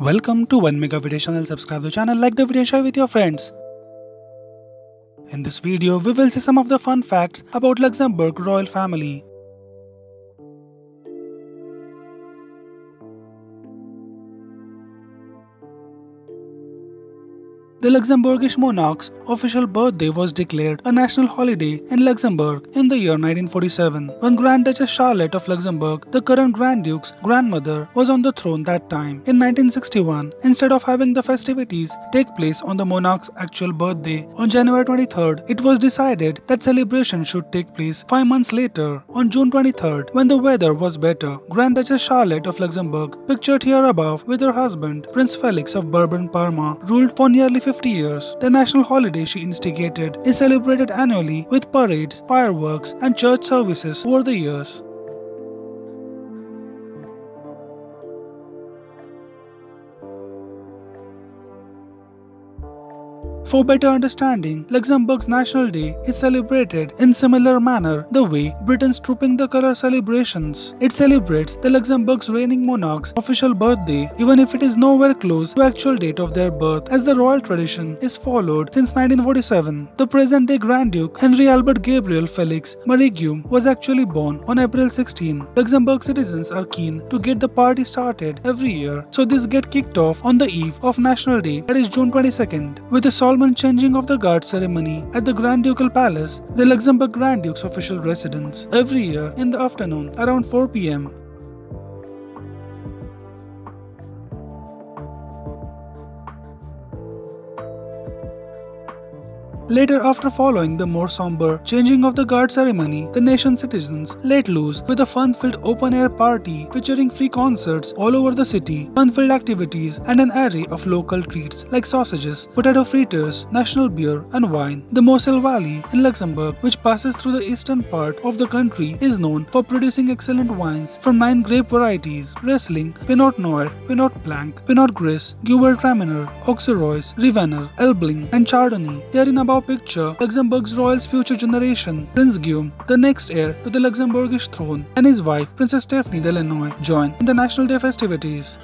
Welcome to 1 Mega Video channel. Subscribe the channel, like the video, share with your friends. In this video, we will see some of the fun facts about Luxembourg royal family. The Luxembourgish monarch's official birthday was declared a national holiday in Luxembourg in the year 1947 when Grand Duchess Charlotte of Luxembourg, the current Grand Duke's grandmother, was on the throne that time. In 1961, instead of having the festivities take place on the monarch's actual birthday on January 23rd, it was decided that celebration should take place five months later on June 23rd when the weather was better. Grand Duchess Charlotte of Luxembourg, pictured here above with her husband Prince Felix of Bourbon Parma, ruled for nearly 50 50 years. The national holiday she instigated is celebrated annually with parades, fireworks, and church services over the years. For better understanding, Luxembourg's National Day is celebrated in similar manner the way Britain's Trooping the Colour celebrations. It celebrates the Luxembourg's reigning monarch's official birthday even if it is nowhere close to actual date of their birth as the royal tradition is followed since 1947. The present-day Grand Duke Henry Albert Gabriel Felix Marie Guillaume was actually born on April 16. Luxembourg citizens are keen to get the party started every year so this get kicked off on the eve of National Day that is June 22nd with a solemn changing of the guard ceremony at the Grand Ducal Palace, the Luxembourg Grand Duke's official residence, every year in the afternoon around 4 pm. Later, after following the more somber changing of the guard ceremony, the nation's citizens let loose with a fun-filled open-air party featuring free concerts all over the city, fun-filled activities, and an array of local treats like sausages, potato fritters, national beer, and wine. The Moselle Valley in Luxembourg, which passes through the eastern part of the country, is known for producing excellent wines from nine grape varieties: Riesling, Pinot Noir, Pinot Blanc, Pinot Gris, Gewürztraminer, Auxerrois, Rivaner, Elbling, and Chardonnay. They are in about picture Luxembourg's royal's future generation, Prince Guillaume, the next heir to the Luxembourgish throne, and his wife, Princess Stephanie de Lannoy, join in the National Day festivities.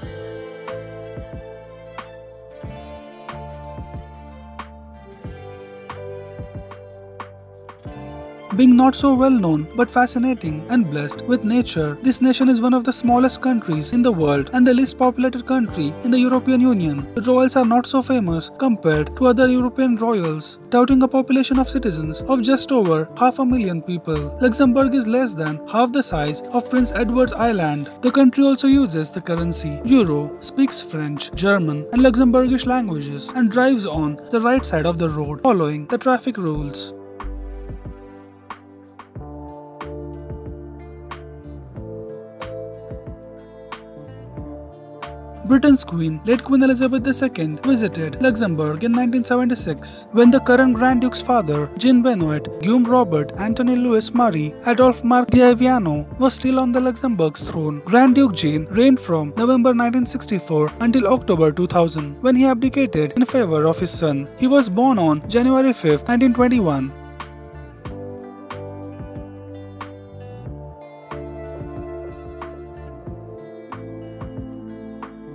Being not so well known but fascinating and blessed with nature, this nation is one of the smallest countries in the world and the least populated country in the European Union. The royals are not so famous compared to other European royals, touting a population of citizens of just over half a million people. Luxembourg is less than half the size of Prince Edward's Island. The country also uses the currency euro, speaks French, German, and Luxembourgish languages, and drives on the right side of the road following the traffic rules. Britain's Queen, late Queen Elizabeth II, visited Luxembourg in 1976 when the current Grand Duke's father, Jean Benoit, Guillaume Robert, Anthony Louis Marie, Adolphe Marc d'Aviano, was still on the Luxembourg's throne. Grand Duke Jean reigned from November 1964 until October 2000 when he abdicated in favor of his son. He was born on January 5, 1921.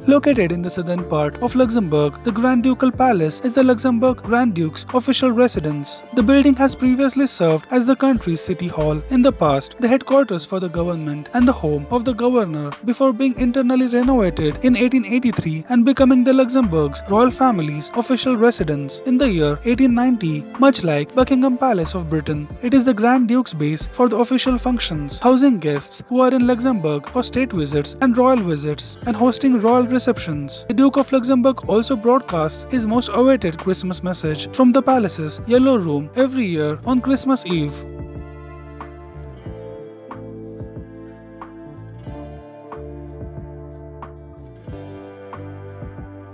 Located in the southern part of Luxembourg, the Grand Ducal Palace is the Luxembourg Grand Duke's official residence. The building has previously served as the country's city hall in the past, the headquarters for the government, and the home of the governor before being internally renovated in 1883 and becoming the Luxembourg's royal family's official residence in the year 1890. Much like Buckingham Palace of Britain, it is the Grand Duke's base for the official functions, housing guests who are in Luxembourg for state visits and royal visits, and hosting royal receptions. The Duke of Luxembourg also broadcasts his most awaited Christmas message from the palace's Yellow Room every year on Christmas Eve.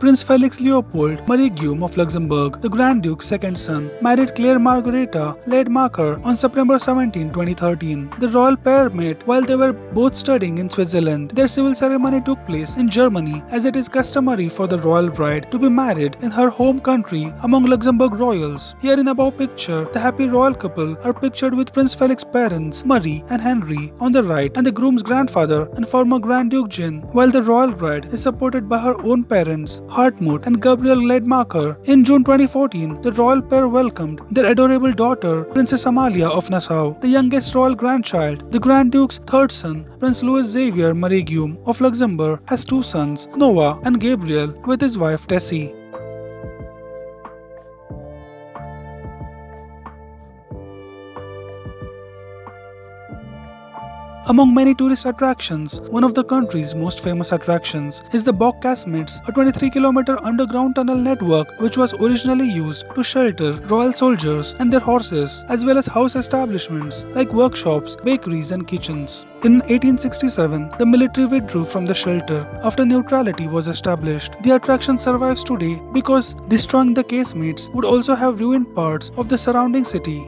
Prince Felix Leopold Marie Guillaume of Luxembourg, the Grand Duke's second son, married Claire Margareta Lademacher on September 17, 2013. The royal pair met while they were both studying in Switzerland. Their civil ceremony took place in Germany as it is customary for the royal bride to be married in her home country among Luxembourg royals. Here in above picture, the happy royal couple are pictured with Prince Felix's parents, Marie and Henry, on the right and the groom's grandfather and former Grand Duke Jean, while the royal bride is supported by her own parents, Hartmut and Gabriel Lademacher. In June 2014, the royal pair welcomed their adorable daughter, Princess Amalia of Nassau, the youngest royal grandchild. The Grand Duke's third son, Prince Louis Xavier Marie Guillaume of Luxembourg, has two sons, Noah and Gabriel, with his wife Tessy. Among many tourist attractions, one of the country's most famous attractions is the Bock Casemates, a 23-kilometer underground tunnel network which was originally used to shelter royal soldiers and their horses, as well as house establishments like workshops, bakeries and kitchens. In 1867, the military withdrew from the shelter after neutrality was established. The attraction survives today because destroying the casemates would also have ruined parts of the surrounding city.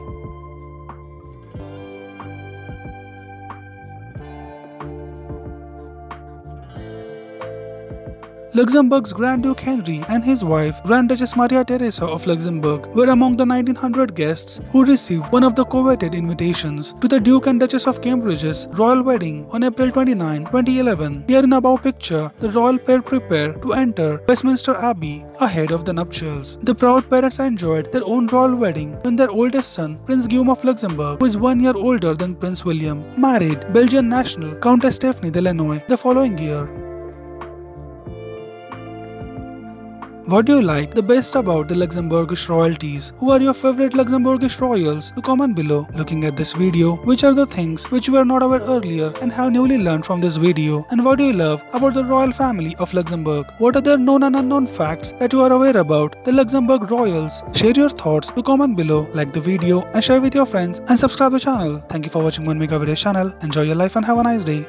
Luxembourg's Grand Duke Henry and his wife, Grand Duchess Maria Teresa of Luxembourg, were among the 1900 guests who received one of the coveted invitations to the Duke and Duchess of Cambridge's royal wedding on April 29, 2011. Here in above picture, the royal pair prepare to enter Westminster Abbey ahead of the nuptials. The proud parents enjoyed their own royal wedding when their oldest son, Prince Guillaume of Luxembourg, who is one year older than Prince William, married Belgian national Countess Stephanie de Lannoy the following year. What do you like the best about the Luxembourgish royalties? Who are your favorite Luxembourgish royals? To comment below. Looking at this video, which are the things which were not aware earlier and have newly learned from this video? And what do you love about the royal family of Luxembourg? What are the known and unknown facts that you are aware about the Luxembourg royals? Share your thoughts to comment below, like the video and share with your friends and subscribe the channel. Thank you for watching One Mega Video channel. Enjoy your life and have a nice day.